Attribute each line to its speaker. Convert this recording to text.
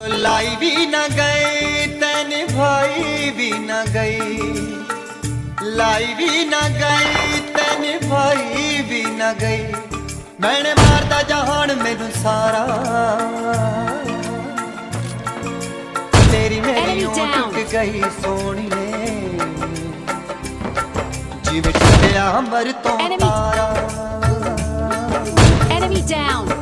Speaker 1: लाई भी न गई तन भाई भी न गई लाई भी न गई तन भाई भी न गई मैंने मारदा जहान मैनू सारा तेरी मेरी
Speaker 2: Enemy
Speaker 1: ऊँ
Speaker 2: down.
Speaker 1: टुट गई सोहणीए ਜਿਵੇਂ ਟੁੱਟਿਆ ਅੰਬਰ ਤੋਂ
Speaker 2: Enemy.
Speaker 1: ਤਾਰਾ
Speaker 2: Enemy down.